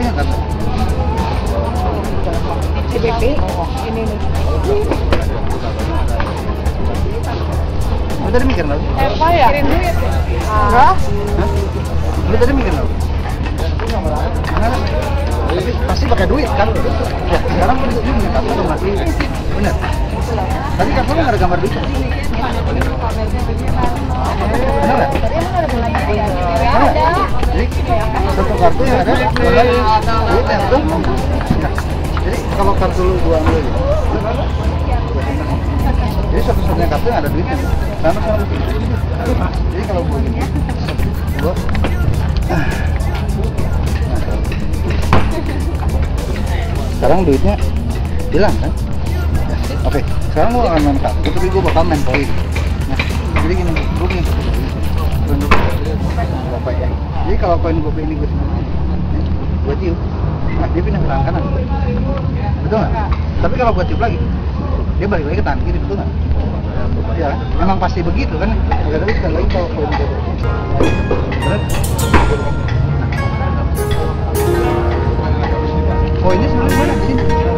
sini kan? CBP ini nih. Lu tadi mikir nggak? Apa ya? Kirim duit. Ya? Enggak. Lu tadi mikir nggak? pasti pakai duit kan ya sekarang pun duit punya kamu tuh masih benar tadi kan kamu nggak ada gambar duit kan? ya? nggak? Bener. Jadi satu kartu yang ada. Nah, jadi kalau kartu lu gua ambil gitu. Jadi satu-satunya kartu yang ada duitnya. Sama sama. Jadi kalau gua gini, gua sekarang duitnya hilang kan? Oke, sekarang gua akan main kartu, tapi gua bakal main poin. Nah, jadi gini, gua punya satu poin. Berapa ya? Jadi kalau poin gua ini gua simpan, gua tiup, nah dia pindah ke tangan kanan. Betul nggak? Tapi kalau gua tiup lagi, dia balik lagi ke tangan kiri, betul nggak? Ya, memang pasti begitu kan? Oke, tapi sekali lagi kalau poin gua Bener? Poinnya sebenarnya mana di sini?